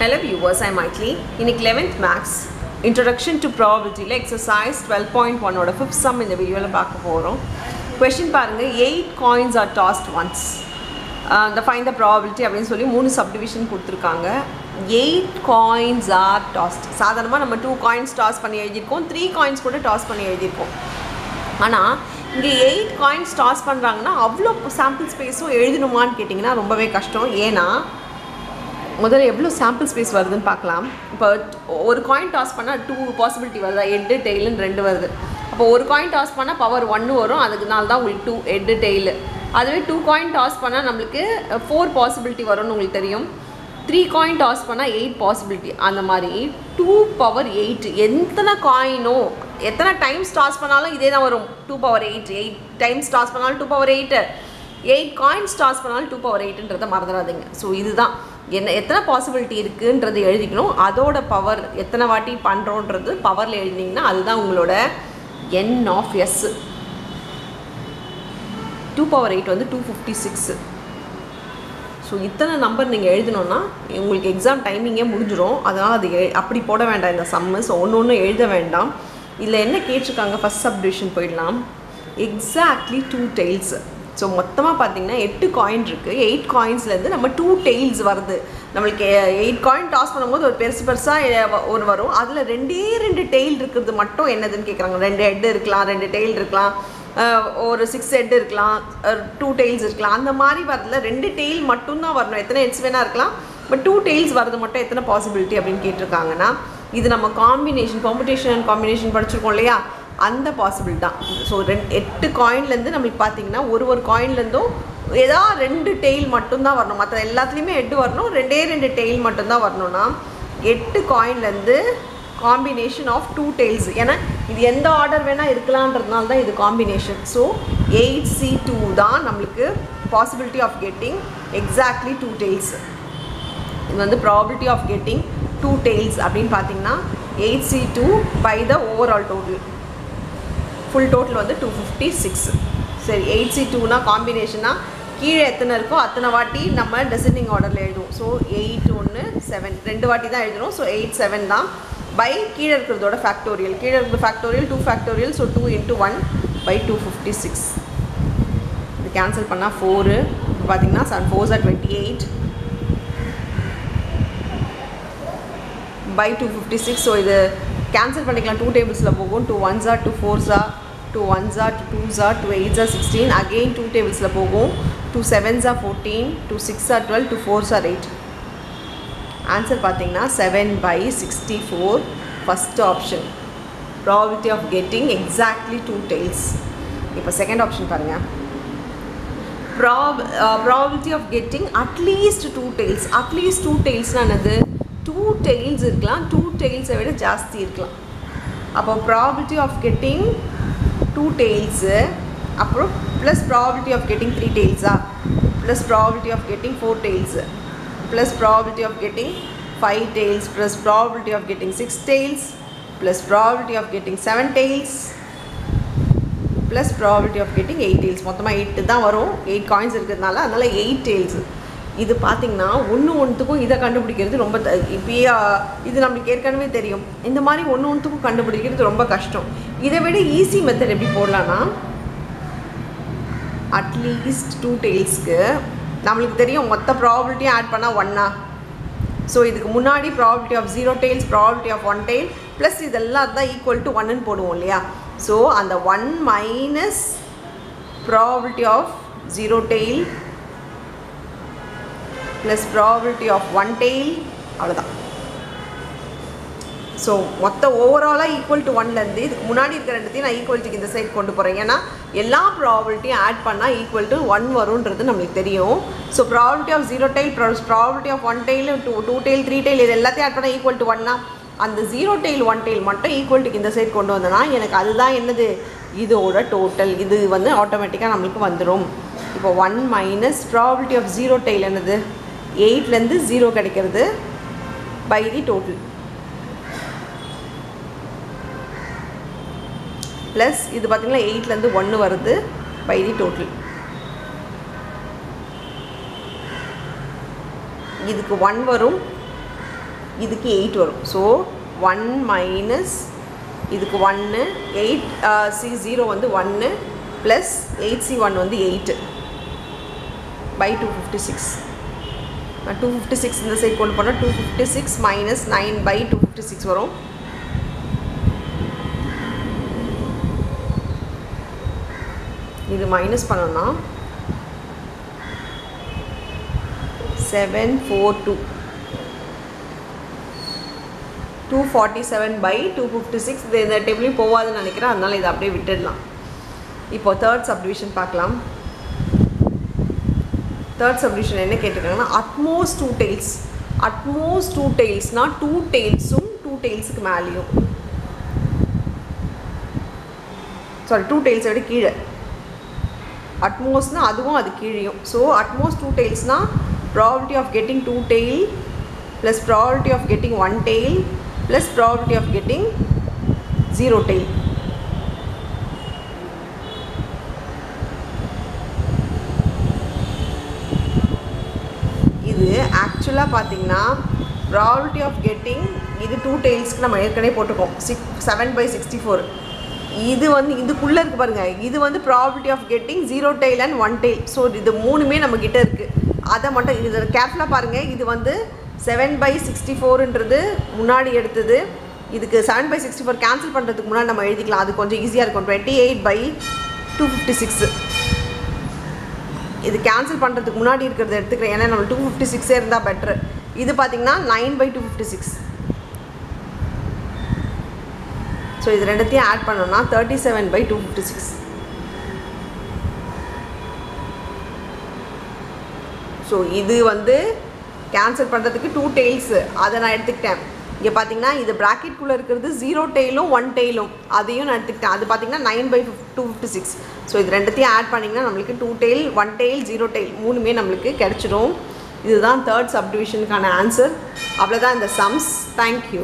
Hello viewers ஐ மைட்லி இன்னைக்கு 11th மேக்ஸ் இன்ட்ரடக்ஷன் டு ப்ராபிலிட்டியில் எக்ஸசைஸ் டுவெல் பாயிண்ட் ஒன்னோட ஃபிஃப்த் சம் இந்த வீடியோவில் பார்க்க போகிறோம் கொஷின் பாருங்கள் eight coins are tossed once இந்த ஃபைன் த ப்ராபிலிட்டி அப்படின்னு சொல்லி மூணு சப்டிவிஷன் கொடுத்துருக்காங்க. எயிட் காயின்ஸ் ஆர் டாஸ்ட் சாதாரணமாக நம்ம டூ காயின்ஸ் டாஸ் பண்ணி எழுதியிருக்கோம். த்ரீ காயின்ஸ் கூட டாஸ் பண்ணி எழுதியிருக்கோம். ஆனால் இங்கே எயிட் காயின்ஸ் டாஸ் பண்ணுறாங்கன்னா அவ்வளோ சாம்பிள் ஸ்பேஸும் எழுதணுமான்னு கேட்டிங்கன்னா ரொம்பவே கஷ்டம். ஏன்னா முதல்ல எவ்வளோ சாம்பிள் ஸ்பேஸ் வருதுன்னு பார்க்கலாம். இப்போ ஒரு காயின் டாஸ் பண்ணால் டூ பாசிபிலிட்டி வருதா? எட்டு டெய்லுன்னு ரெண்டு வருது. அப்போ ஒரு காயின் டாஸ் பண்ணால் பவர் ஒன்று வரும். அதுக்குனால தான் உங்களுக்கு டூ எட்டு டெய்லு அதுவே டூ காயின் டாஸ் பண்ணால் நம்மளுக்கு ஃபோர் பாசிபிலிட்டி வரும்னு உங்களுக்கு தெரியும். த்ரீ காயின் டாஸ் பண்ணால் எயிட் பாசிபிலிட்டி அந்த மாதிரி. டூ பவர் எயிட் எத்தனை காயினோ எத்தனை டைம்ஸ் டாஸ் பண்ணாலும் இதே தான் வரும். Two power eight eight times toss பண்ணாலும் two power eight eight coins toss பண்ணாலும் டூ பவர் எயிட்டுன்றதை மறந்துடாதீங்க. ஸோ இதுதான். என்ன எத்தனை பாசிபிலிட்டி இருக்குன்றது எழுதிக்கணும். அதோட பவர் எத்தனை வாட்டி பண்ணுறோன்றது பவரில் எழுதிங்கன்னா அதுதான் உங்களோட n of S two power eight வந்து டூ ஃபிஃப்டி சிக்ஸு ஸோ இத்தனை நம்பர் நீங்கள் எழுதணுன்னா உங்களுக்கு எக்ஸாம் டைமிங்கே முடிஞ்சிடும் அதனால் அது எ அப்படி போட வேண்டாம். இந்த சம்மு ஸோ ஒன்று ஒன்று எழுத வேண்டாம். இதில் என்ன கேட்டிருக்காங்க? ஃபஸ்ட் சப்டிவிஷன் போயிடலாம். எக்ஸாக்ட்லி டூ டெய்ல்ஸு ஸோ மொத்தமாக பார்த்தீங்கன்னா எட்டு காயின் இருக்குது எயிட் காயின்ஸ்லேருந்து நம்ம டூ டெய்ல்ஸ் வருது. நம்மளுக்கு எயிட் காயின் டாஸ் பண்ணும்போது ஒரு பெருசு பெருசாக ஒரு வரும். அதில் ரெண்டே ரெண்டு டெய்ல் இருக்கிறது மட்டும் என்னதுன்னு கேட்குறாங்க ரெண்டு ஹெட் இருக்கலாம் ரெண்டு டெய்ல் இருக்கலாம் ஒரு சிக்ஸ் ஹெட் இருக்கலாம் டூ டெய்ல்ஸ் இருக்கலாம். அந்த மாதிரி வரதுல ரெண்டு டெய்ல் மட்டும்தான் வரணும். எத்தனை ஹெட்ஸ் வேணால் இருக்கலாம். பட் டூ டெய்ல்ஸ் வரது மட்டும் எத்தனை பாசிபிலிட்டி அப்படின்னு கேட்டிருக்காங்கன்னா இது நம்ம காம்பினேஷன் காம்படிஷன் அண்ட் காம்பினேஷன் படிச்சிருக்கோம் இல்லையா? அந்த பாசிபிள் தான். ஸோ ரெண்டு எட்டு காயின்லேருந்து நம்மளுக்கு பார்த்தீங்கன்னா ஒரு ஒரு காயின்லேருந்தும் ஏதா ரெண்டு டெய்ல் மட்டும்தான் வரணும். மற்ற எல்லாத்துலேயுமே எட்டு வரணும். ரெண்டே ரெண்டு டெய்ல் மட்டும்தான் வரணும்னா எட்டு காயின்லேருந்து காம்பினேஷன் ஆஃப் டூ டெய்ல்ஸ் ஏன்னா இது எந்த ஆர்டர் வேணால் இருக்கலான்றதுனால தான் இது combination so eight C two தான் நம்மளுக்கு possibility of getting exactly two tails இது வந்து probability of getting two tails அப்படின்னு பார்த்தீங்கன்னா eight C two by the overall total full total வந்து டூ ஃபிஃப்டி சிக்ஸ் சரி எயிட் சி டூனா காம்பினேஷனாக கீழே எத்தனை இருக்கோ அத்தனை வாட்டி நம்ம டெசனிங் ஆர்டரில் எழுதுவோம். ஸோ எயிட் ஒன்று செவன் ரெண்டு வாட்டி தான் எழுதுறோம். ஸோ எயிட் செவன் தான் பை கீழே இருக்கிறதோட ஃபேக்டோரியல் கீழே இருக்கிற factorial two factorial so two into one by two fifty six இது கேன்சல் பண்ணால் ஃபோரு பார்த்தீங்கன்னா seven fours sir twenty eight by two fifty six so இது கேன்சல் பண்ணிக்கலாம். டூ டேபிள்ஸில் போகும். டூ ஒன்ஸா டூ ஃபோர்ஸா டூ ஒன்ஸா டூ டூஸா டூ எயிட்ஸா சிக்ஸ்டீன் அகெயின் டூ டேபிள்ஸில் போகும். டூ செவன்ஸா ஃபோர்டீன் டூ சிக்ஸா டுவெல் டூ ஃபோர்ஸா எயிட் ஆன்சர் பார்த்தீங்கன்னா seven by sixty four first option probability of getting exactly two tails இப்போ செகண்ட் ஆப்ஷன் பாருங்கள் prob probability of getting at least two tails at least two டெய்ல்ஸ்னால் என்னது? Two tails இருக்கலாம் two டெய்ல்ஸை விட ஜாஸ்தி இருக்கலாம். அப்போ probability of getting two tails அப்புறம் plus probability of getting three டெயில்ஸா plus probability of getting four tails plus probability of getting five tails plus probability of getting six tails plus probability of getting seven tails plus probability of getting eight tails மொத்தமாக eight தான் வரும். Eight coins இருக்கிறதுனால அதனால் eight tiles இது பார்த்திங்கன்னா ஒன்று ஒன்றுத்துக்கும் இதை கண்டுபிடிக்கிறது ரொம்ப இப்பயே இது நம்மளுக்கு ஏற்கனவே தெரியும். இந்த மாதிரி ஒன்று ஒன்றுத்துக்கும் கண்டுபிடிக்கிறது ரொம்ப கஷ்டம். இதை விட ஈஸி மெத்தட் எப்படி போடலான்னா அட்லீஸ்ட் டூ டெய்ல்ஸ்க்கு நம்மளுக்கு தெரியும் மொத்த ப்ராபிலிட்டியும் ஆட் பண்ணால் ஒன்னா ஸோ இதுக்கு முன்னாடி probability of zero tails probability of one tail plus இதெல்லாம் தான் ஈக்குவல் டு ஒன்னு போடுவோம் இல்லையா? ஸோ அந்த one minus probability of zero tail plus probability of one tail அவ்வளோதான் ஸோ மொத்த ஓவராலாக ஈக்குவல் டு ஒன்லேருந்து இதுக்கு முன்னாடி இருக்கிற ரெண்டுத்தையும் நான் ஈக்குவல்ட்டிக்கு இந்த சைட் கொண்டு போகிறேன் ஏன்னா எல்லா ப்ராபிலிட்டியும் ஆட் பண்ணால் ஈக்குவல் டு ஒன் வரும்ன்றது நம்மளுக்கு தெரியும். So probability of zero tail probability of one tail two two tail three tail இது எல்லாத்தையும் ஆட் பண்ணால் ஈக்குவல் டு ஒன்னா அந்த ஜீரோ டெய்ல் ஒன் டெய்ல் மட்டும் ஈக்குவல்ட்டுக்கு இந்த சைட் கொண்டு வந்தேன்னா எனக்கு அதுதான் என்னது? இதோட டோட்டல் இது வந்து ஆட்டோமேட்டிக்காக நம்மளுக்கு வந்துடும் இப்போ one minus probability of zero tail என்னது? எயிட்லேருந்து ஜீரோ கிடைக்கிறது பை தி டோட்டல் ப்ளஸ் இது பார்த்திங்கன்னா எயிட்லேருந்து ஒன்று வருது பை தி டோட்டல் இதுக்கு ஒன் வரும் இதுக்கு எயிட் வரும். ஸோ ஒன் மைனஸ் இதுக்கு ஒன்று எயிட் சி ஜீரோ வந்து ஒன்று ப்ளஸ் எயிட் சி ஒன் வந்து eight by two fifty six two fifty six இந்த சைட் கொண்டு போனால் two fifty six minus nine by two fifty six வரும். இது மைனஸ் பண்ணோன்னா seven four two two forty seven by two fifty six இது இந்த டேபிளையும் போகாதுன்னு நினைக்கிறேன். அதனால் இதை அப்படியே விட்டுடலாம். இப்போ தேர்ட் சப்டிவிஷன் பார்க்கலாம். தேர்ட் சப்டிஷன் என்ன கேட்டிருக்காங்கன்னா at most two tails at most two டெய்ல்ஸ்னால் two டெய்ல்ஸும் டூ டெய்ல்ஸுக்கு மேலேயும். சாரி டூ டெய்ல்ஸை விட கீழே. அட்மோஸ்ட்னா அதுவும் அது கீழேயும். So at most two டெய்ல்ஸ்னால் probability of getting two tail plus probability of getting one tail plus probability of getting zero tail இது ஆக்சுவலாக பார்த்தீங்கன்னா ப்ராபிலிட்டி ஆஃப் கெட்டிங் இது டூ டெய்ல்ஸ்க்கு நம்ம ஏற்கனவே போட்டிருக்கோம் six seven by sixty four இது வந்து இதுக்குள்ளே இருக்குது பாருங்கள் இது வந்து probability of getting zero tail and one tail so இது மூணுமே நம்மக்கிட்ட இருக்குது அதை மட்டும் இது கேர்ஃபுல்லாக பாருங்கள் இது வந்து செவன் பை சிக்ஸ்டி ஃபோருன்றது முன்னாடி எடுத்தது. இதுக்கு seven by sixty four cancel பண்ணுறதுக்கு முன்னாடி நம்ம எழுதிக்கலாம். அது கொஞ்சம் ஈஸியாக இருக்கும். Twenty eight by two fifty six இது கேன்சல் பண்ணுறதுக்கு முன்னாடி இருக்கிறத எடுத்துக்கிறேன். ஏன்னா நம்ம டூ ஃபிஃப்டி சிக்ஸே இருந்தால் பெட்ரு இது பார்த்தீங்கன்னா nine by two fifty six so இது ரெண்டுத்தையும் ஆட் பண்ணோம்னா thirty seven by two fifty six so இது வந்து கேன்சல் பண்ணுறதுக்கு டூ டெய்ல்ஸு அதை நான் எடுத்துக்கிட்டேன். இங்கே பார்த்தீங்கன்னா இது ப்ராக்கெட்குள்ளே இருக்கிறது ஜீரோ டெய்லும் ஒன் டெய்லும் அதையும் நான் எடுத்துக்கிட்டேன். அது பார்த்தீங்கன்னா nine by two fifty six so இது ரெண்டுத்தையும் ஆட் பண்ணிங்கன்னா நம்மளுக்கு two tail one tail zero tail மூணுமே நம்மளுக்கு கிடச்சிடும். இதுதான் தேர்ட் சப்டிவிஷனுக்கான ஆன்சர் அவ்வளோதான் இந்த சம்ஸ் தேங்க்யூ